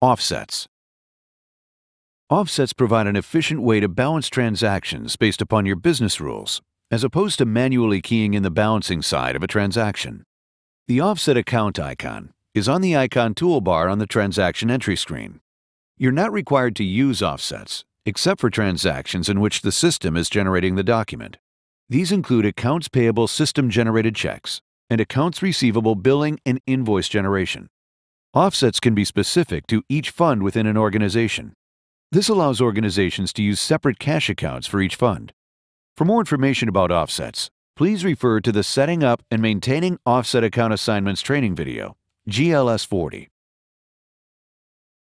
Offsets. Offsets provide an efficient way to balance transactions based upon your business rules, as opposed to manually keying in the balancing side of a transaction. The Offset Account icon is on the icon toolbar on the transaction entry screen. You're not required to use offsets, except for transactions in which the system is generating the document. These include accounts payable system-generated checks and accounts receivable billing and invoice generation. Offsets can be specific to each fund within an organization. This allows organizations to use separate cash accounts for each fund. For more information about offsets, please refer to the Setting Up and Maintaining Offset Account Assignments training video, GLS 40.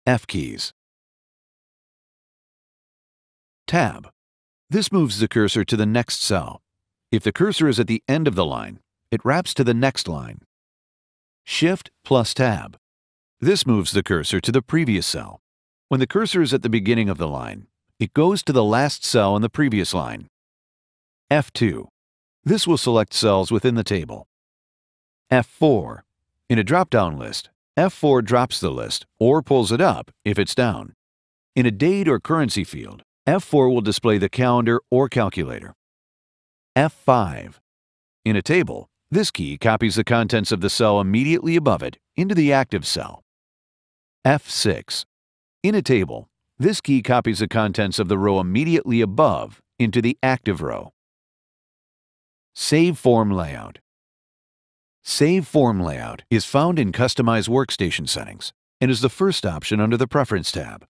F keys. Tab. This moves the cursor to the next cell. If the cursor is at the end of the line, it wraps to the next line. Shift plus Tab. This moves the cursor to the previous cell. When the cursor is at the beginning of the line, it goes to the last cell in the previous line. F2. This will select cells within the table. F4. In a drop-down list, F4 drops the list or pulls it up if it's down. In a date or currency field, F4 will display the calendar or calculator. F5. In a table, this key copies the contents of the cell immediately above it into the active cell. F6. In a table, this key copies the contents of the row immediately above into the active row. Save Form Layout Save Form Layout is found in Customize Workstation settings and is the first option under the Preference tab.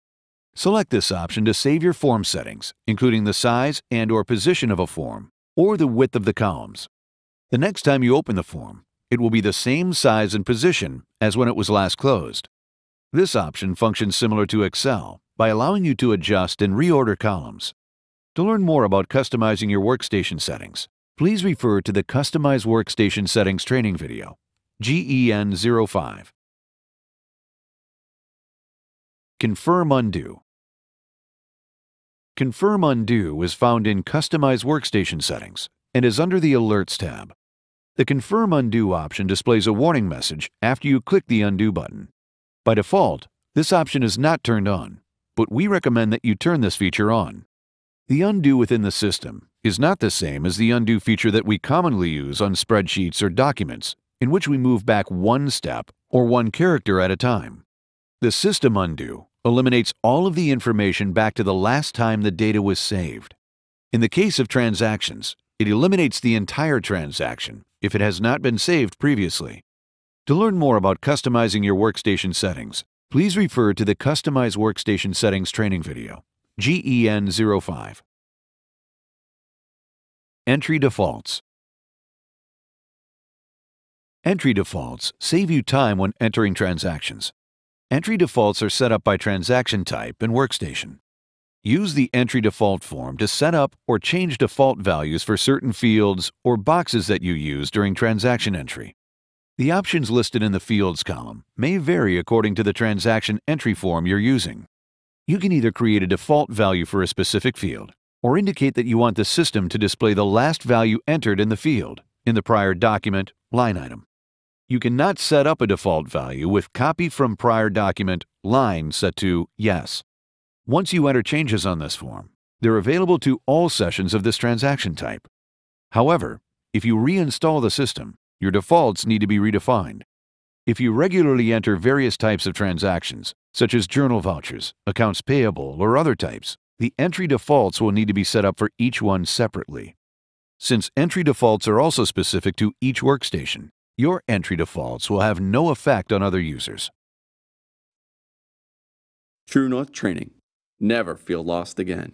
Select this option to save your form settings, including the size and or position of a form, or the width of the columns. The next time you open the form, it will be the same size and position as when it was last closed. This option functions similar to Excel by allowing you to adjust and reorder columns. To learn more about customizing your workstation settings, please refer to the Customize Workstation Settings training video, GEN 05. Confirm Undo Confirm Undo is found in Customize Workstation Settings and is under the Alerts tab. The Confirm Undo option displays a warning message after you click the Undo button. By default, this option is not turned on, but we recommend that you turn this feature on. The undo within the system is not the same as the undo feature that we commonly use on spreadsheets or documents, in which we move back one step or one character at a time. The system undo eliminates all of the information back to the last time the data was saved. In the case of transactions, it eliminates the entire transaction if it has not been saved previously. To learn more about customizing your workstation settings, please refer to the Customize Workstation Settings training video, GEN 05. Entry Defaults Entry defaults save you time when entering transactions. Entry defaults are set up by transaction type and workstation. Use the entry default form to set up or change default values for certain fields or boxes that you use during transaction entry. The options listed in the Fields column may vary according to the transaction entry form you're using. You can either create a default value for a specific field or indicate that you want the system to display the last value entered in the field in the prior document line item. You cannot set up a default value with Copy from Prior Document line set to Yes. Once you enter changes on this form, they're available to all sessions of this transaction type. However, if you reinstall the system, your defaults need to be redefined. If you regularly enter various types of transactions, such as journal vouchers, accounts payable, or other types, the entry defaults will need to be set up for each one separately. Since entry defaults are also specific to each workstation, your entry defaults will have no effect on other users. True North Training. Never feel lost again.